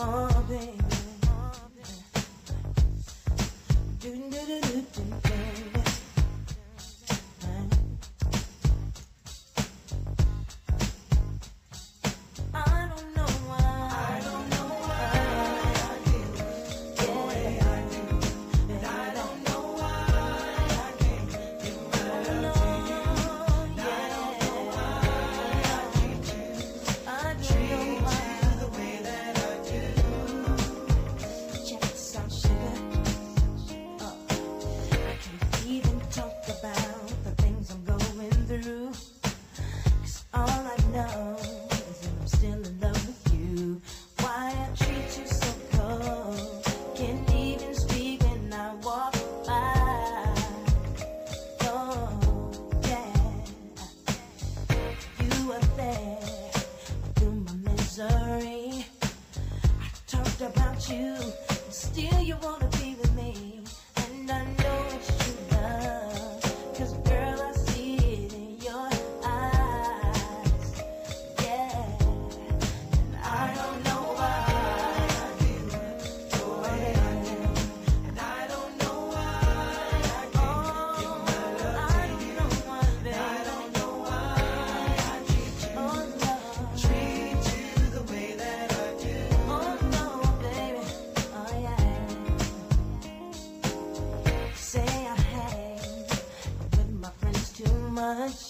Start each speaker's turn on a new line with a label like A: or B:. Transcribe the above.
A: Oh, baby. Do, do, do, do, do, do. much.